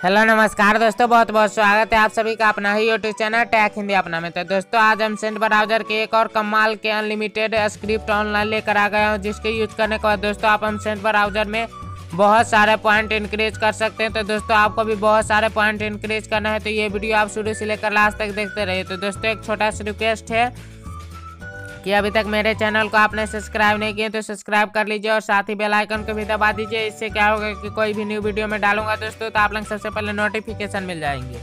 Hello नमस्कार दोस्तों, बहुत बहुत स्वागत है आप सभी का अपना ही यूट्यूब चैनल टैक हिंदी अपना में। तो दोस्तों, आज हम सेंट ब्राउज़र के एक और कमाल के अनलिमिटेड स्क्रिप्ट ऑनलाइन लेकर आ गए हूँ, जिसके यूज़ करने के बाद दोस्तों, आप हम सेंट ब्राउज़र में बहुत सारे पॉइंट इंक्रीज कर सकते हैं। तो दोस्तों, आपको भी बहुत सारे पॉइंट इंक्रीज करना है तो ये वीडियो आप शुरू से लेकर लास्ट तक देखते रहिए। तो दोस्तों, एक छोटा सा रिक्वेस्ट है कि अभी तक मेरे चैनल को आपने सब्सक्राइब नहीं किया तो सब्सक्राइब कर लीजिए और साथ ही बेल आइकन को भी दबा दीजिए। इससे क्या होगा कि कोई भी न्यू वीडियो में डालूँगा दोस्तों तो आप लोग सबसे पहले नोटिफिकेशन मिल जाएँगे।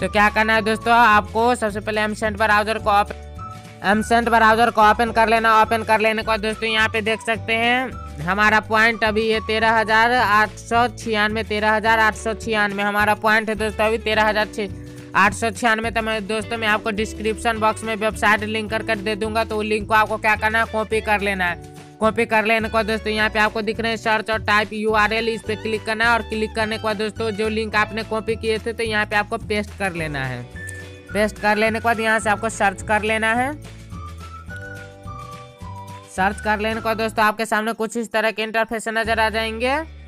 तो क्या करना है दोस्तों, आपको सबसे पहले एम सेंट ब्राउज़र को एम सेंट ब्राउज़र को ओपन कर लेना। ओपन कर लेने के दोस्तों, यहाँ पे देख सकते हैं, हमारा पॉइंट अभी ये तेरह हज़ार आठ सौ छियानवे तेरह हज़ार आठ सौ छियानवे हमारा पॉइंट है दोस्तों, अभी तेरह हज़ार आठ सौ छियानवे तो मैं दोस्तों, मैं आपको डिस्क्रिप्शन बॉक्स में वेबसाइट लिंक कर कर दे दूँगा तो लिंक को आपको क्या करना है? कॉपी कर लेना है। कॉपी कर लेने के बाद दोस्तों, यहाँ पे आपको दिख रहे हैं सर्च और टाइप यू आर एल इस पर क्लिक करना है और क्लिक करने के बाद दोस्तों, जो लिंक आपने कॉपी किए थे तो यहाँ पे आपको पेस्ट कर लेना है। पेस्ट कर लेने के बाद यहाँ से आपको सर्च कर लेना है। सर्च कर लेने के बाद दोस्तों, आपके सामने कुछ इस तरह के इंटरफेस नज़र आ जाएँगे।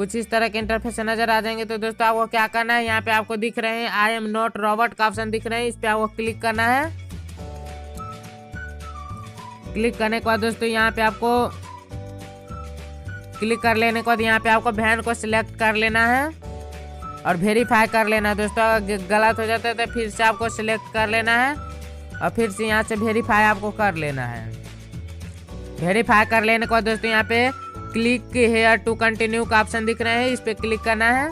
कुछ इस तरह के इंटरफेस नज़र आ जाएँगे। तो दोस्तों, आपको क्या करना है? यहाँ पे आपको दिख रहे हैं आई एम नॉट रॉबर्ट का ऑप्शन दिख रहे हैं। इस पे आपको क्लिक करना है। क्लिक करने के बाद दोस्तों, यहाँ पे आपको क्लिक कर लेने के बाद यहाँ पे आपको वैन को सिलेक्ट कर लेना है और वेरीफाई कर लेना है। दोस्तों, अगर गलत हो जाता है तो फिर से आपको सिलेक्ट कर लेना है और फिर से यहाँ से वेरीफाई आपको कर लेना है। वेरीफाई कर लेने के बाद दोस्तों, यहाँ पे क्लिक हेयर टू कंटिन्यू का ऑप्शन दिख रहे हैं, इस पे क्लिक करना है।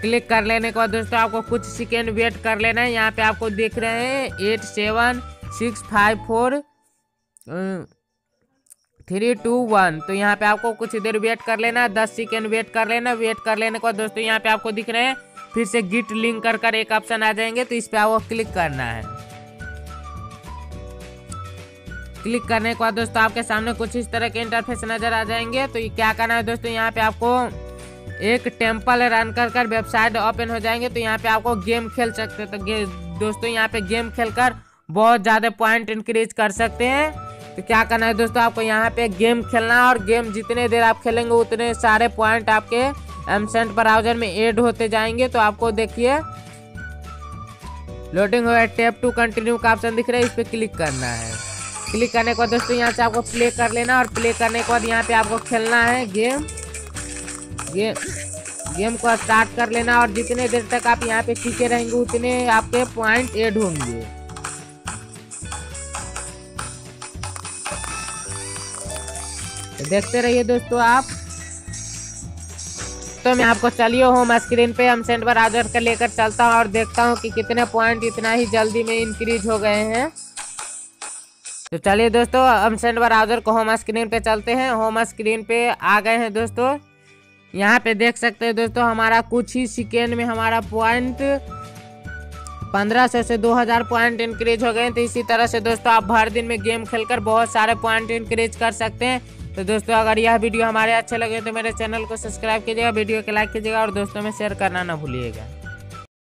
क्लिक कर लेने के बाद दोस्तों, आपको कुछ सेकेंड वेट कर लेना है। यहाँ पे आपको दिख रहे हैं eight seven six five four three two one तो यहाँ पे आपको कुछ देर वेट कर लेना है, दस सेकेंड वेट कर लेना वेट कर लेने के बाद दोस्तों, यहाँ पे आपको दिख रहे हैं, फिर से गिट लिंक कर कर एक ऑप्शन आ जाएँगे तो इस पे आपको क्लिक करना है। क्लिक करने के बाद दोस्तों आपके सामने कुछ इस तरह के इंटरफेस नज़र आ जाएँगे। तो ये क्या करना है दोस्तों, यहाँ पे आपको एक टेंपल रन कर कर वेबसाइट ओपन हो जाएँगे। तो यहाँ पे आपको गेम खेल सकते हैं। तो दोस्तों, यहाँ पे गेम खेलकर बहुत ज़्यादा पॉइंट इंक्रीज कर सकते हैं। तो क्या करना है दोस्तों, आपको यहाँ पे गेम खेलना और गेम जितने देर आप खेलेंगे, उतने सारे पॉइंट आपके एमसेंट ब्राउज़र में एड होते जाएँगे। तो आपको देखिए लोडिंग हो गया टेप टू कंटिन्यू का ऑप्शन दिख रहा है, इस पर क्लिक करना है। क्लिक करने के बाद दोस्तों यहाँ से आपको प्ले कर लेना और प्ले करने के बाद यहाँ पे आपको खेलना है गेम। गेम गेम को स्टार्ट कर लेना और जितने देर तक आप यहाँ पे टीके रहेंगे, उतने आपके पॉइंट ऐड होंगे। तो देखते रहिए दोस्तों आप। तो मैं आपको चलिए होम स्क्रीन पे, हम सेंट ब्राउज़र का लेकर चलता हूँ और देखता हूँ कि कितने पॉइंट इतना ही जल्दी में इंक्रीज हो गए हैं। तो चलिए दोस्तों, हम सेंड ब्राउज़र को होम स्क्रीन पे चलते हैं। होम स्क्रीन पे आ गए हैं दोस्तों। यहाँ पे देख सकते हैं दोस्तों, हमारा कुछ ही सेकेंड में हमारा पॉइंट पंद्रह सौ से दो हज़ार पॉइंट इंक्रीज हो गए तो इसी तरह से दोस्तों, आप भर दिन में गेम खेलकर बहुत सारे पॉइंट इंक्रीज कर सकते हैं। तो दोस्तों, अगर यह वीडियो हमारे अच्छे लगे तो मेरे चैनल को सब्सक्राइब कीजिएगा, वीडियो को लाइक कीजिएगा और दोस्तों में शेयर करना ना भूलिएगा।